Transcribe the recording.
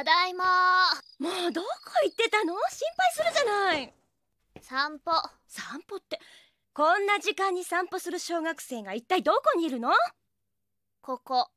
ただいま。もうどこ行ってたの？心配するじゃない。散歩。散歩ってこんな時間に散歩する小学生が一体どこにいるの？ここ。